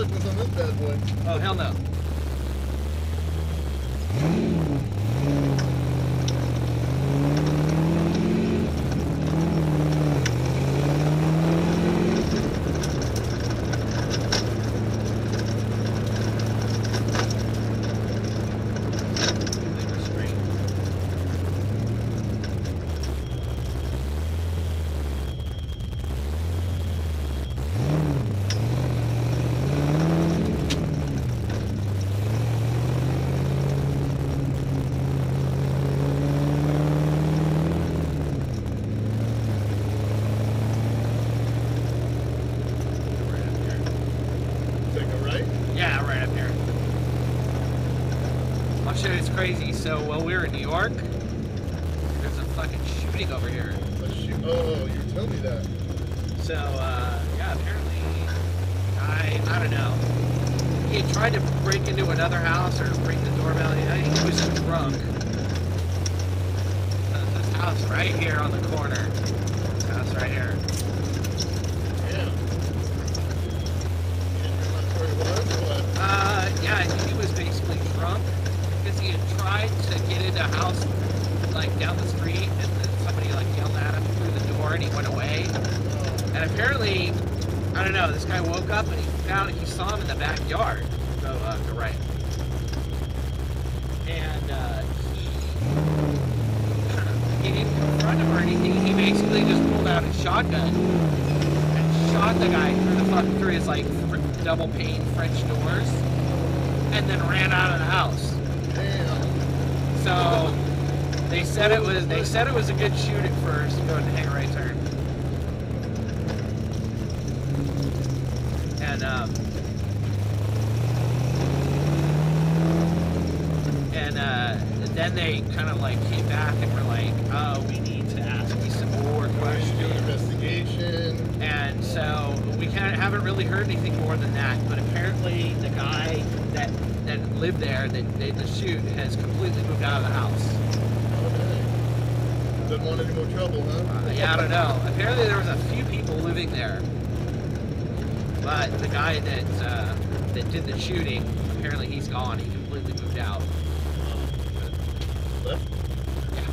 on this bad boy. Oh, hell no. Take a right. Yeah, right up here. I'll show you it's crazy. So while we were in New York, there's a fucking shooting over here. A shoot. Oh, you tell me that. So uh, yeah, apparently, I I don't know. He had tried to break into another house or break the doorbell. I he was drunk. Uh, This house right here on the corner. This house right here. Yeah. And you're not sure he was, but Uh, yeah, I think he was basically drunk because he had tried to get into a house like down the street, and then somebody like yelled at him through the door, and he went away. oh, And apparently, I don't know, this guy woke up and he found he saw him in the backyard. So uh, to right. And uh, he, I don't know, he didn't confront him or anything. He basically just pulled out his shotgun and shot the guy through the fuck through his like double pane French doors, and then ran out of the house. So they said it was they said it was a good shoot at first, going to hang a right turn. And um and uh then they kind of like came back and were like, oh, we need to ask you some more We're do an questions. investigation. And so we kind of haven't really heard anything more than that. But apparently, the guy that lived there, they, they, the chute has completely moved out of the house. Oh, Didn't want any more trouble, huh? Uh, yeah, I don't know. Apparently there was a few people living there. But the guy that uh, that did the shooting, apparently he's gone. He completely moved out. Left? Yeah.